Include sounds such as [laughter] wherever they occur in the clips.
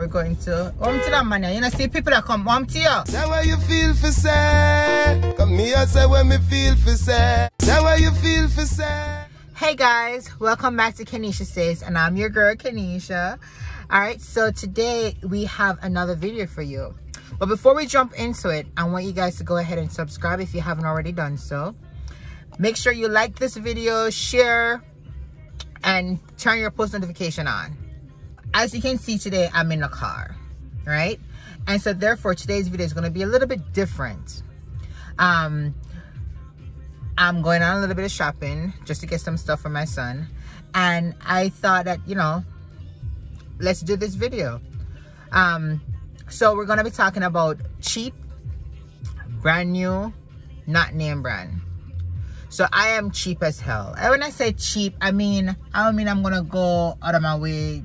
We're going to to that man. You know, see people that come to you. That way you feel for say. Come here, say when me feel for say. That way you feel for say. Hey guys, welcome back to Keneisha Says, and I'm your girl Keneisha. All right, so today we have another video for you. But before we jump into it, I want you guys to go ahead and subscribe if you haven't already done so. Make sure you like this video, share, and turn your post notification on as you can see today i'm in a car right? And so therefore today's video is going to be a little bit different. Um i'm going on a little bit of shopping just to get some stuff for my son. And i thought that you know let's do this video. Um so we're going to be talking about cheap brand new not name brand. So i am cheap as hell. And when i say cheap i mean i don't mean i'm gonna go out of my way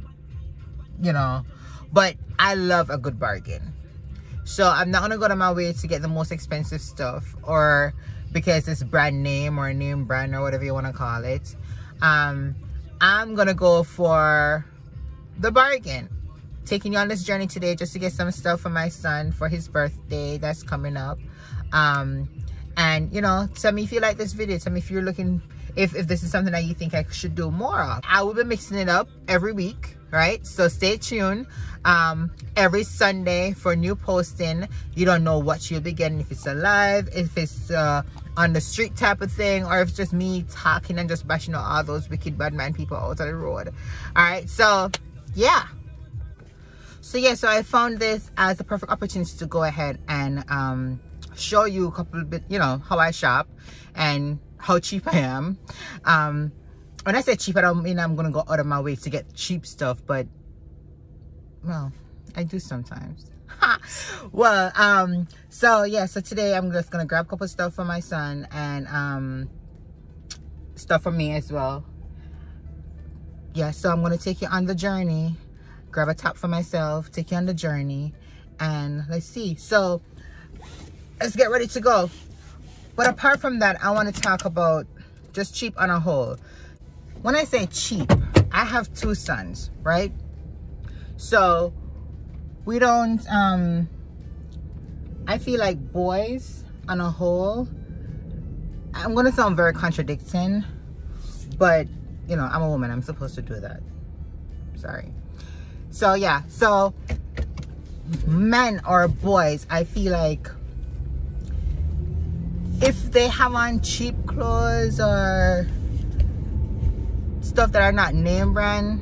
you know. But i love a good bargain. So i'm not gonna go to my way to get the most expensive stuff or because it's brand name or name brand or whatever you want to call it. Um i'm gonna go for the bargain. Taking you on this journey today just to get some stuff for my son for his birthday that's coming up. Um and you know tell me if you like this video. Tell me if you're looking if, if this is something that you think I should do more of. I will be mixing it up every week right? So stay tuned. Um every sunday for new posting you don't know what you'll be getting if it's a live if it's uh on the street type of thing or if it's just me talking and just bashing all those wicked bad man people out on the road. All right so yeah. So yeah so i found this as a perfect opportunity to go ahead and um show you a couple bit you know how i shop and how cheap i am um when I say cheap, I don't mean I'm gonna go out of my way to get cheap stuff, but well, I do sometimes. [laughs] well, um, so yeah, so today I'm just gonna grab a couple stuff for my son and um stuff for me as well. Yeah, so I'm gonna take you on the journey, grab a top for myself, take you on the journey, and let's see. So let's get ready to go. But apart from that, I want to talk about just cheap on a whole when I say cheap, I have two sons, right? So we don't, um, I feel like boys on a whole, I'm going to sound very contradicting, but you know, I'm a woman. I'm supposed to do that. Sorry. So yeah, so men or boys, I feel like if they have on cheap clothes or stuff that are not name brand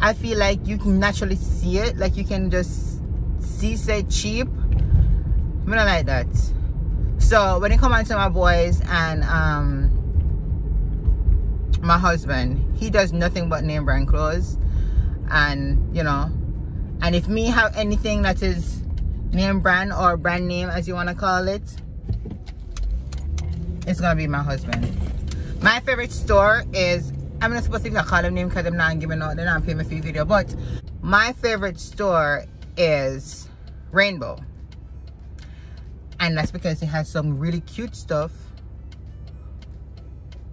i feel like you can naturally see it. Like you can just see say cheap. I don't like that. So when it comes on to my boys and um my husband he does nothing but name brand clothes. And you know and if me have anything that is name brand or brand name as you want to call it it's gonna be my husband my favorite store is I'm not supposed to even call them name because I'm not giving out, they're not paying me for video. But my favorite store is Rainbow. And that's because it has some really cute stuff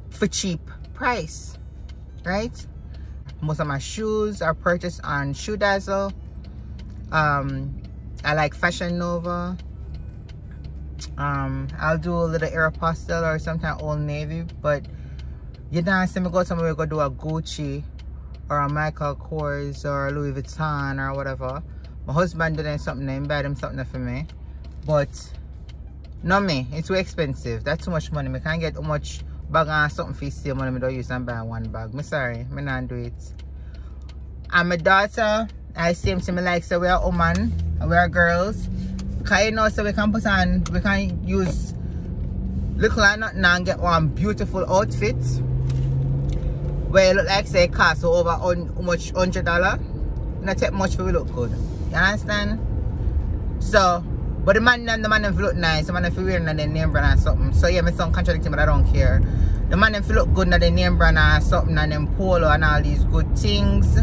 for cheap price, right? Most of my shoes are purchased on Shoe Dazzle. Um, I like Fashion Nova. Um, I'll do a little Aeropostale or sometimes Old Navy, but you don't see me go somewhere go do a Gucci or a Michael Kors or Louis Vuitton or whatever. My husband doing something and buy them something for me. But no me, it's too expensive. That's too much money. I can't get too much bag and something for save money I don't use and buy one bag. Me sorry, me not do it. And my daughter, I same to me like so we are woman, we are girls. Know so we can put on we can use look like nothing and get one beautiful outfit. Where it look like say cost over on much hundred dollar. Not take much for we look good. You understand? So but the man and the man if look nice the man if wearing their name brand or something. So yeah me sound contradicting but I don't care. The man if look good in the name brand or something and them polo and all these good things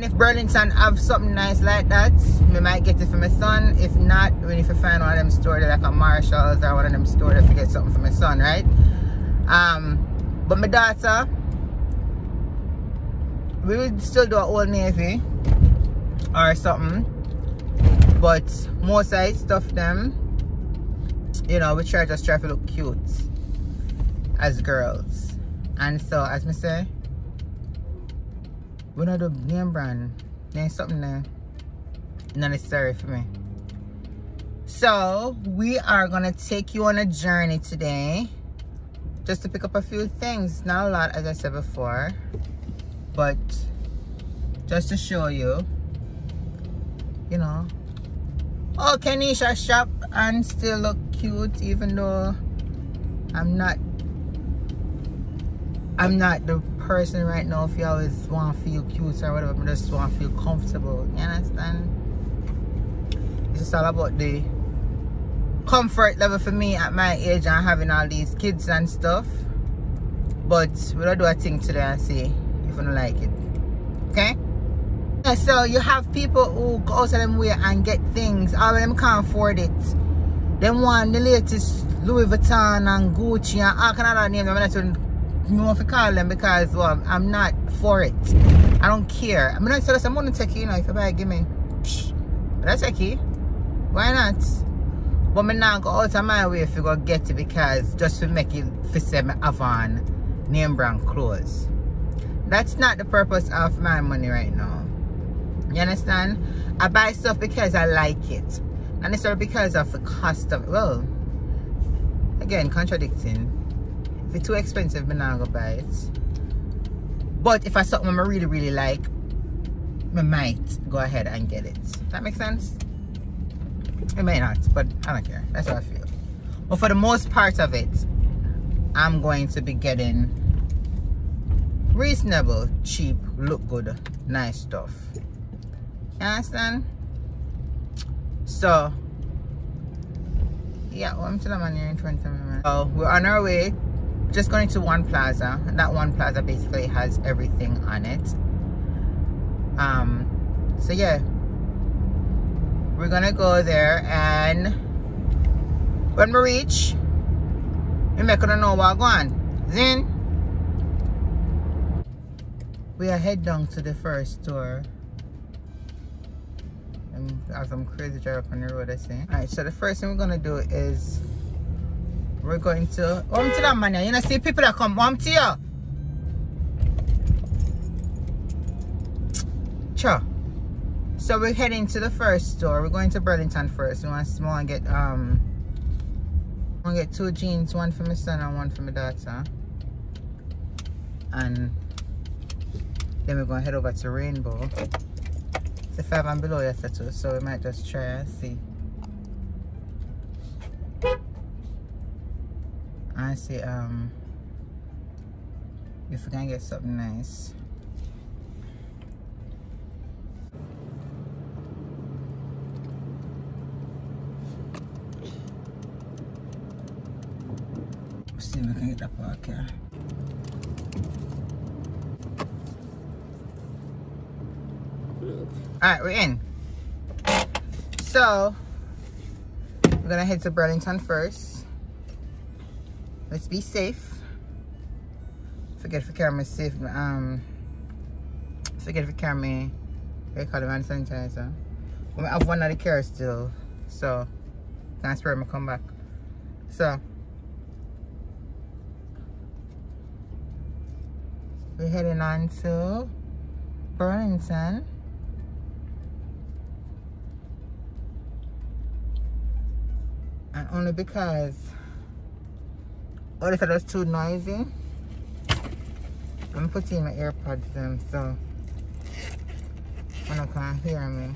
and if Burlington have something nice like that we might get it for my son if not we need to find one of them stores like a Marshalls or one of them stores to get something for my son right um but my daughter we would still do an old navy or something. But most I stuff them, you know, we try just try to look cute as girls. And so as me say, we not do name brand. There's something there not necessary for me. So we are gonna take you on a journey today just to pick up a few things. Not a lot as I said before, but just to show you, you know. Oh, Keneisha shop and still look cute even though I'm not I'm not the person right now if you always want to feel cute or whatever, I just want to feel comfortable. You understand? It's just all about the comfort level for me at my age and having all these kids and stuff. But we'll do a thing today and see if you don't like it. Okay? Yeah, so you have people who go out of them way and get things. All of them can't afford it. Them want the latest Louis Vuitton and Gucci and all kind of other names. I'm not even know if call them because well, I'm not for it. I don't care. I'm not saying I'm gonna take you, you know, if you buy give me. but I take okay. Why not? But me not go out of my way if you go get it because just to make it for say me Avon name brand clothes. That's not the purpose of my money right now. You understand? I buy stuff because I like it. And it's not because of the cost of well again contradicting. If it's too expensive, I'm not gonna buy it. But if I something I really really like, I might go ahead and get it. That makes sense? It may not, but I don't care. That's how I feel. But for the most part of it, I'm going to be getting reasonable, cheap, look good, nice stuff. You understand? So, yeah, well, I'm still on here in 20 minutes. We're on our way, just going to one plaza. And that one plaza basically has everything on it. Um, so yeah, we're gonna go there and when we reach, we make gonna know what going. Then we are head down to the first store and have some crazy drive up on the road I say. Alright, so the first thing we're gonna do is we're going to home to that man you know see people that come home to you. Sure. So we're heading to the first store. We're going to Burlington first. We want to small and get um I want to get two jeans, one for my son and one for my daughter. And then we're to head over to Rainbow. It's a five and below yesterday, so we might just try and see. See um if we can get something nice. see if we can get that park here. Alright, we're in. So, we're gonna head to Burlington first. Let's be safe. Forget if camera safe. Um, forget if camera. They call it hand sanitizer. We have one of the still, so can't spare me come back. So we're heading on to Burlington. And only because if it was too noisy? I'm putting my AirPods in so I can't hear me.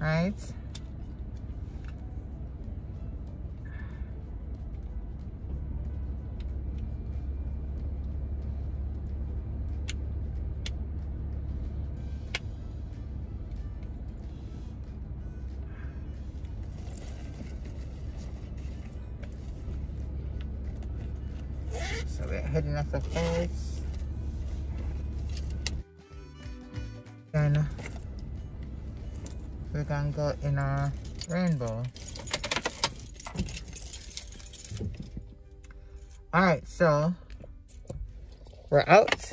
Right? The first. Then we're gonna go in a rainbow. Alright, so we're out.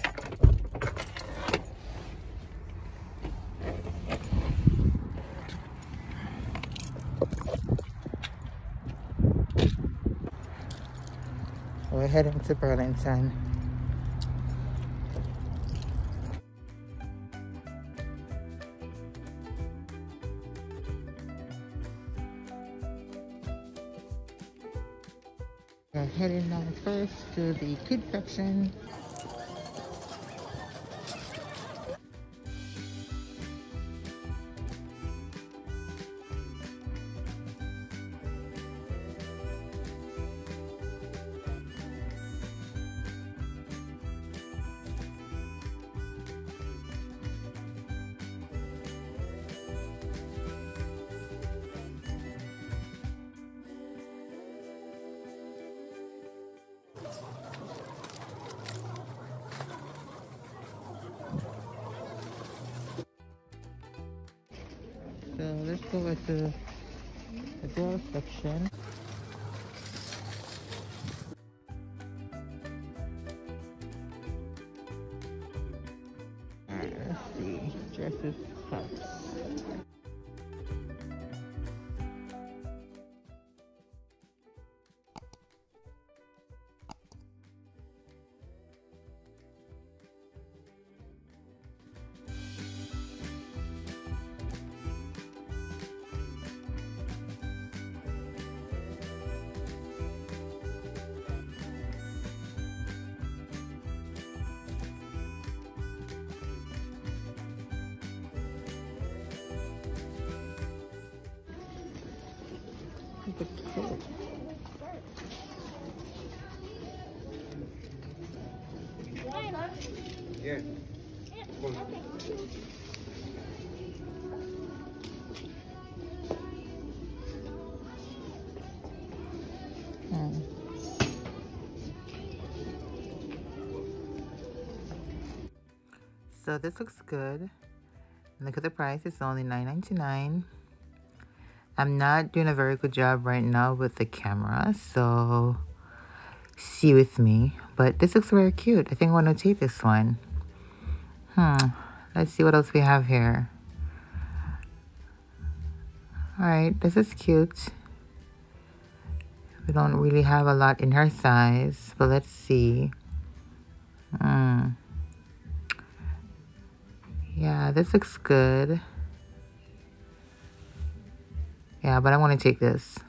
we're heading to Burlington. We're heading now first to the kid section. See. Dresses, tops. Yeah. So this looks good. Look at the price. It's only $9.99. I'm not doing a very good job right now with the camera, so see with me. But this looks very cute. I think I want to take this one. Hmm. Let's see what else we have here. Alright, this is cute. We don't really have a lot in her size, but let's see. Hmm. Yeah, this looks good. Yeah, but I want to take this.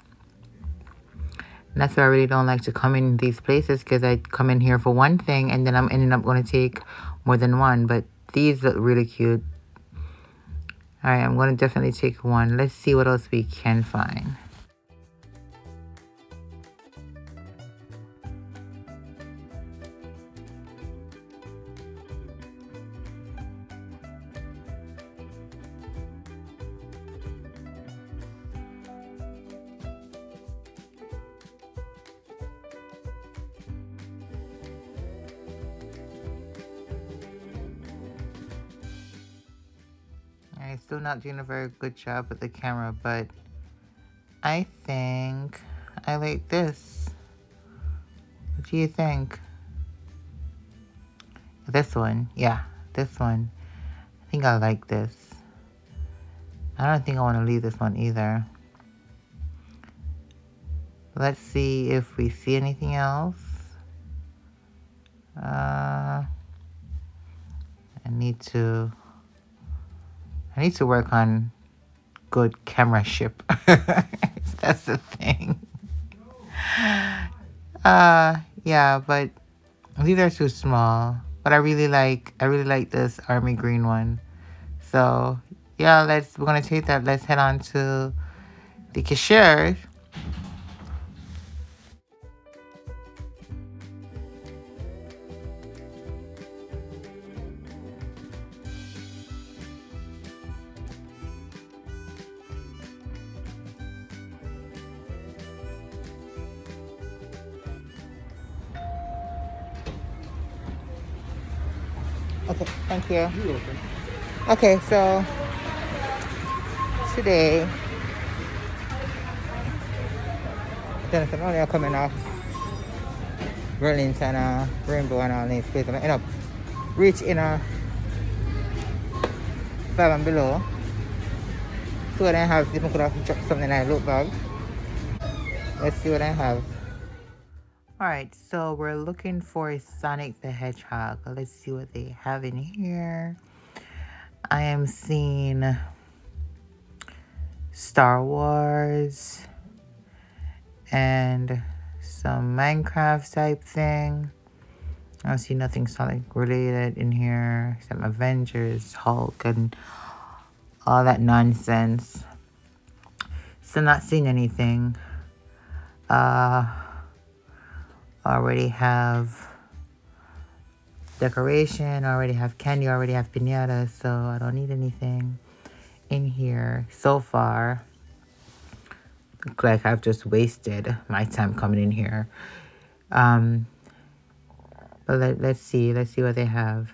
And that's why I really don't like to come in these places because I come in here for one thing and then I'm ending up going to take more than one. But these look really cute. All right, I'm going to definitely take one. Let's see what else we can find. Still not doing a very good job with the camera, but I think I like this. What do you think? This one, yeah, this one. I think I like this. I don't think I want to leave this one either. Let's see if we see anything else. Uh, I need to I need to work on good camera ship. [laughs] That's the thing. [laughs] Uh yeah, but these are too small. But I really like I really like this army green one. So yeah, let's we're gonna take that. Let's head on to the cashier. You. Okay, so today, Jennifer, only are coming off Burlington, uh, Rainbow, and all these places. I end up reach in a five and below. So what I have, if I could have something in my loot bag. Let's see what I have. All right, so we're looking for Sonic the Hedgehog. Let's see what they have in here. I am seeing Star Wars and some Minecraft type thing. I don't see nothing Sonic related in here. Some Avengers, Hulk, and all that nonsense. Still not seeing anything. Uh, already have decoration, already have candy, already have pinata, so I don't need anything in here so far. Look like I've just wasted my time coming in here. Um, but let, let's see, let's see what they have.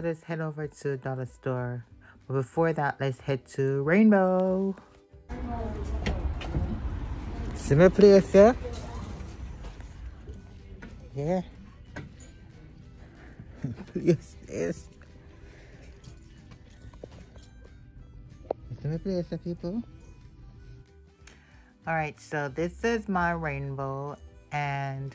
Let's head over to dollar store. But before that, let's head to Rainbow. Similar place, yeah? [laughs] Yeah. place is. Similar place, people. All right, so this is my rainbow, and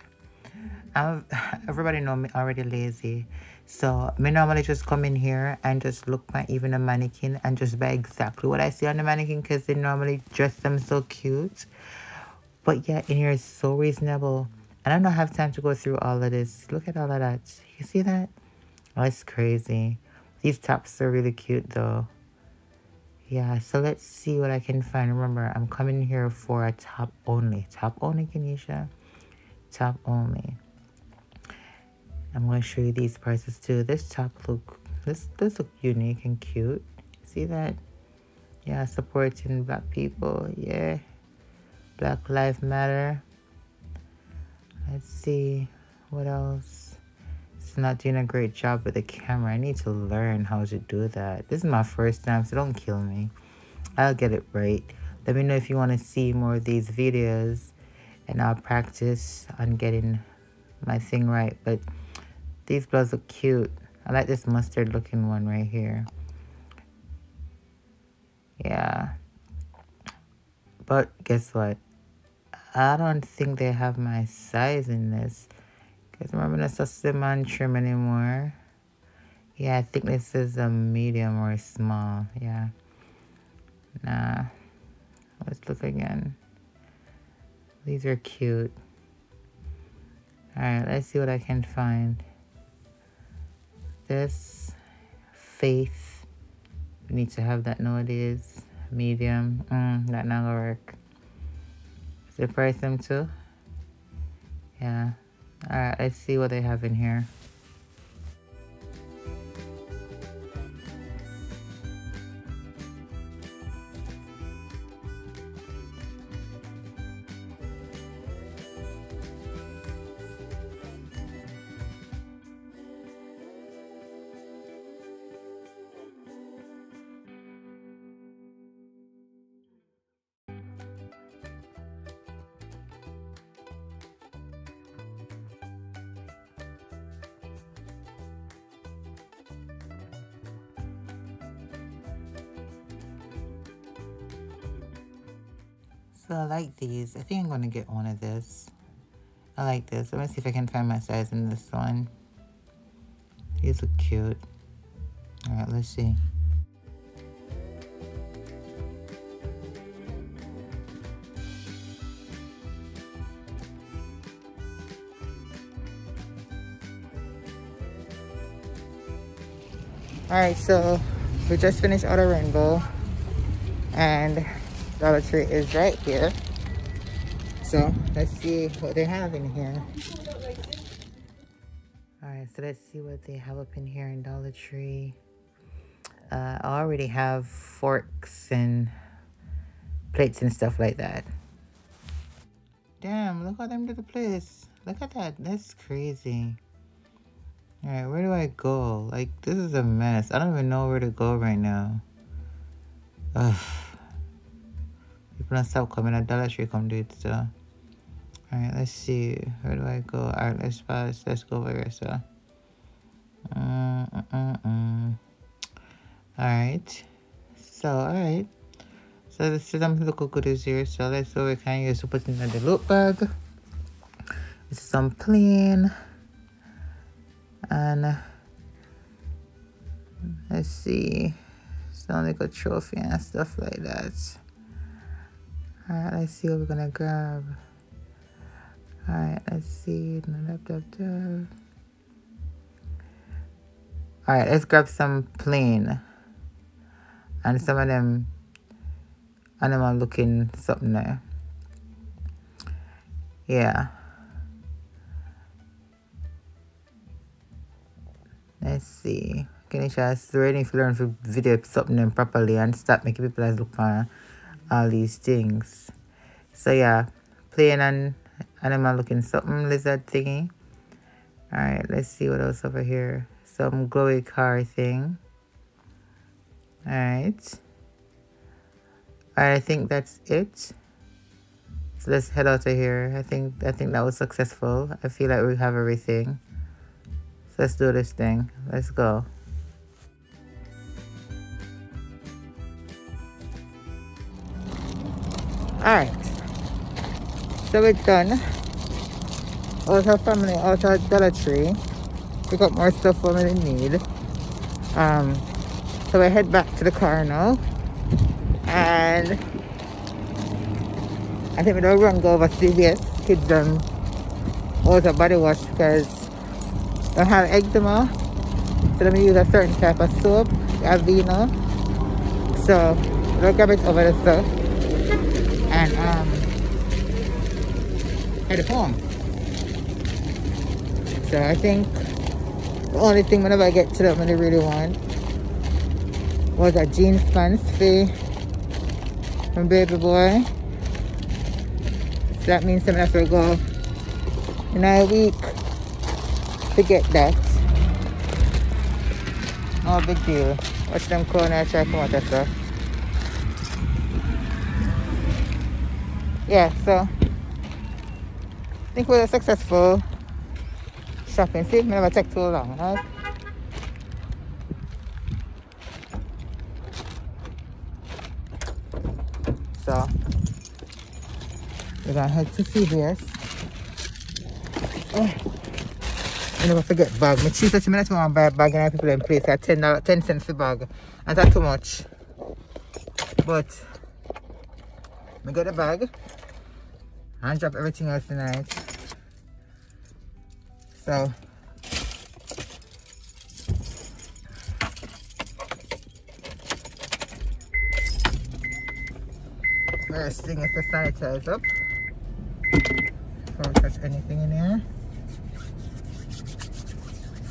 I'm, [laughs] everybody know me already lazy. So me normally just come in here and just look at even a mannequin and just buy exactly what I see on the mannequin because they normally dress them so cute. But yeah, in here is so reasonable. And I don't have time to go through all of this. Look at all of that. You see that? Oh, it's crazy. These tops are really cute though. Yeah, so let's see what I can find. Remember, I'm coming here for a top only. Top only, Keneisha. Top only. I'm going to show you these prices too. This top look, this does look unique and cute. See that? Yeah, supporting black people. Yeah. Black Lives Matter. Let's see. What else? It's not doing a great job with the camera. I need to learn how to do that. This is my first time, so don't kill me. I'll get it right. Let me know if you want to see more of these videos and I'll practice on getting my thing right. But these gloves look cute. I like this mustard looking one right here. Yeah. But guess what? I don't think they have my size in this. Because remember that's a slim trim anymore. Yeah, I think this is a medium or a small. Yeah. Nah. Let's look again. These are cute. Alright, let's see what I can find this faith. We need to have that nowadays. Medium. Mm, that not gonna work. Is it price them too? Yeah. All right let's see what they have in here I like these. I think I'm going to get one of this. I like this. Let me see if I can find my size in this one. These look cute. Alright, let's see. Alright, so we just finished Outer Rainbow. And Dollar Tree is right here. So let's see what they have in here. Alright, so let's see what they have up in here in Dollar Tree. Uh, I already have forks and plates and stuff like that. Damn, look how them did the place. Look at that. That's crazy. Alright, where do I go? Like, this is a mess. I don't even know where to go right now. Ugh. Don't stop coming. At Dollar Tree come do it, so. Alright, let's see. Where do I go? Alright, let's pass. Let's go over here, so. Mm, mm, mm, mm. Alright. So, alright. So, this is some local goodies here. So, let's go. We can use to put in the loot bag. This is some plain. And let's see. Some like a trophy and stuff like that. Alright, let's see what we're gonna grab. Alright, let's see. Alright, let's grab some plain. And some of them animal looking something there. Yeah. Let's see. Can you just ready if you learn to video something properly and stop making people look for all these things. So yeah, plain and animal looking something lizard thingy. Alright, let's see what else over here. Some glowy car thing. Alright. I think that's it. So let's head out of here. I think I think that was successful. I feel like we have everything. So let's do this thing. Let's go. Alright. So we're done. Of family, of Dollar Tree. We got more stuff we really need. Um, so we head back to the car now. And I think we don't run go over CVS. Kids done of body wash because they have eczema. So let me use a certain type of soap, Aveeno. So we'll grab it over the stuff and um, headed home. So I think the only thing whenever I get to that I really want was a jeans pants fee from baby boy. So that means I'm gonna go in a week to get that. No big deal. Watch them corner come out of stuff. Yeah so I think we're successful shopping see it never take too long right so we're gonna head to CVS oh. I never forget bag. My chief said to me that I buy a bag and people in place at 10, 10 cents a bag. And that's too much. But I get a bag and drop everything else tonight. So first thing is to sanitize up. Don't touch anything in here.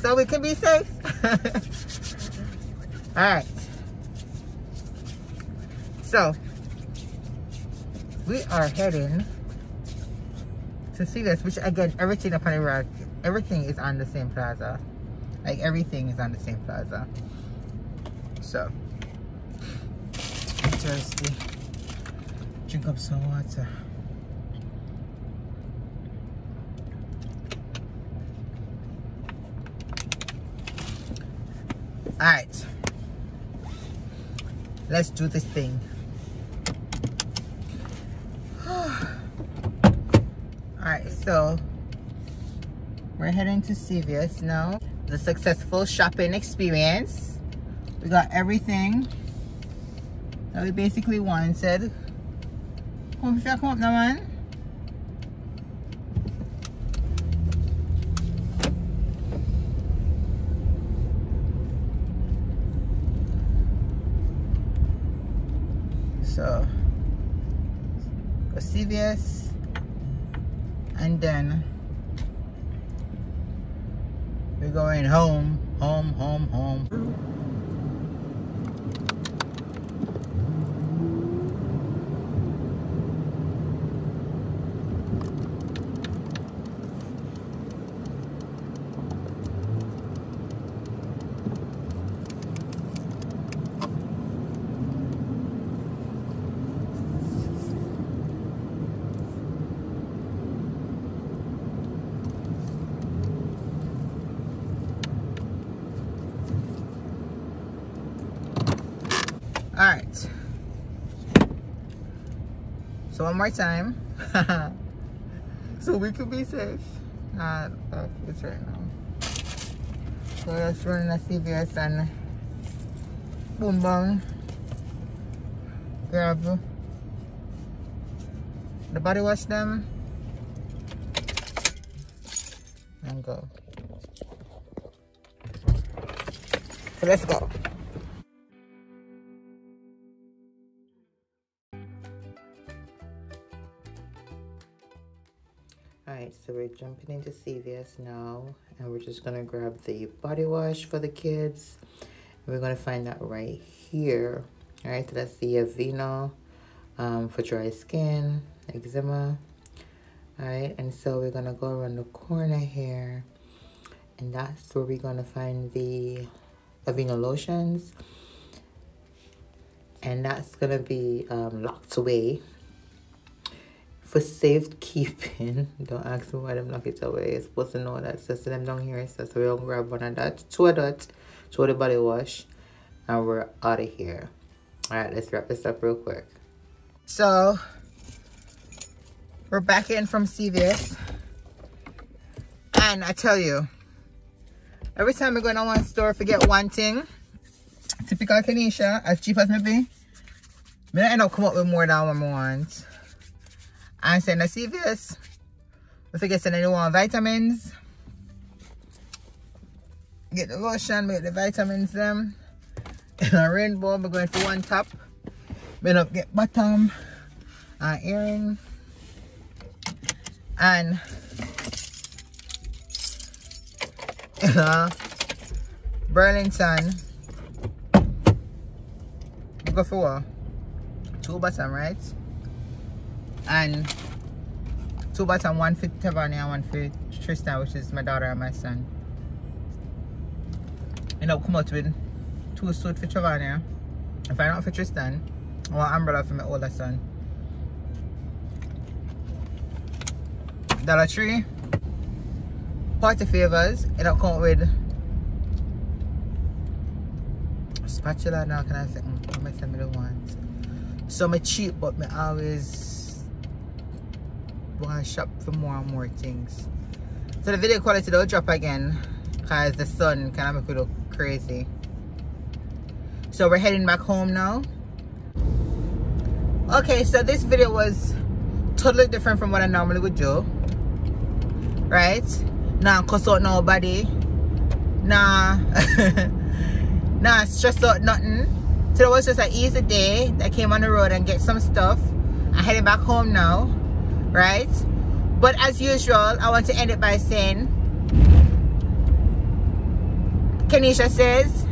So we can be safe. [laughs] Alright. So we are heading to CVS which again everything upon the rock everything is on the same plaza. Like everything is on the same plaza. So thirsty drink up some water. All right. Let's do this thing so we're heading to CVS now the successful shopping experience. We got everything that we basically wanted. Come up, come up man so go CVS and then we're going home, home, home, home. Right so one more time. [laughs] So we could be safe. Not uh, it's right now. So let's run a CVS and boom bang grab the body wash them. And go. So let's go we're jumping into CVS now and we're just gonna grab the body wash for the kids. we're gonna find that right here. Alright, so that's the Aveeno um, for dry skin, eczema. Alright, and so we're gonna go around the corner here and that's where we're gonna find the Aveeno lotions. And that's gonna be um, locked away for safekeeping. [laughs] Don't ask me why them lock it away. You're supposed to know that. So, them down here. So, so we're gonna grab one of that. Two of that. Two of the body wash. And we're out of here. Alright, let's wrap this up real quick. So we're back in from CVS. And I tell you, every time we go in one store, forget one thing. Typical Keneisha, as cheap as me be. I end up come up with more than one I want. And send a CVS. If I get send anyone vitamins. Get the lotion, make the vitamins them. In a rainbow, I'm going for one top. Then up get bottom and earring. And [laughs] uh, Burlington. We go for two bottom, right? And two bottom, one for Tavani and one for Tristan, which is my daughter and my son. You know, come out with two suits for Tavani. If I not for Tristan, I want umbrella for my older son. Dollar Tree. Party favors. It don't come with spatula now can I say mm, I might send me the ones. So me cheap but me always want to shop for more and more things. So the video quality don't drop again because the sun kind of make it look crazy. So we're heading back home now. Okay so this video was totally different from what i normally would do. Right? Nah cuss out nobody. Nah. [laughs] Nah stress out nothing. So it was just an easy day i came on the road and get some stuff. I'm heading back home now right? But as usual i want to end it by saying Keneisha says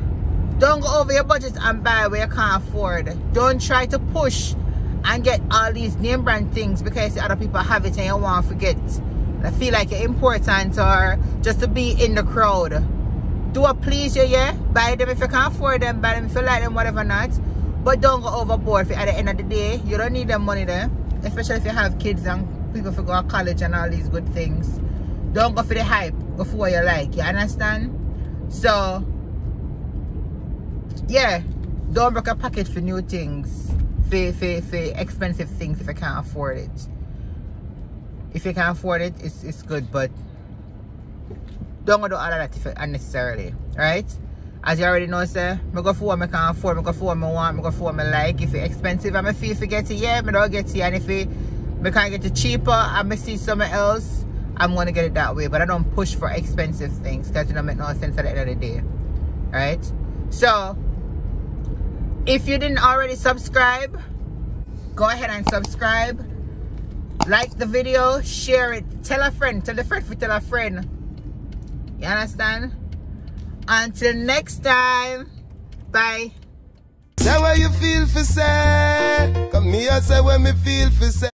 don't go over your budget and buy where you can't afford. Don't try to push and get all these name brand things because other people have it and you want to forget. I feel like you're important or just to be in the crowd. Do what please you yeah? Buy them if you can't afford them buy them if you like them whatever not. But don't go overboard at the end of the day you don't need them money there especially if you have kids and people for go to college and all these good things. Don't go for the hype. Go for what you like. You understand? So yeah. Don't break a pocket for new things. For, for, for expensive things if you can't afford it. If you can afford it it's, it's good but don't go do all of that if unnecessarily right as you already know sir I go for what I can afford I go for what I want I go for what I like. If it's expensive I'm a fee to get it yeah I don't get it. And if I can't get it cheaper I may see somewhere else I'm gonna get it that way. But I don't push for expensive things because it don't make no sense at the end of the day right? So if you didn't already subscribe go ahead and subscribe. Like the video share it. Tell a friend. Tell a friend tell a friend. You understand until next time. Bye. Say what you feel for say. Come here say what me feel for say